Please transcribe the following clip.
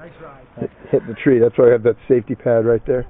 Nice ride. The tree. That's why I have that safety pad right there.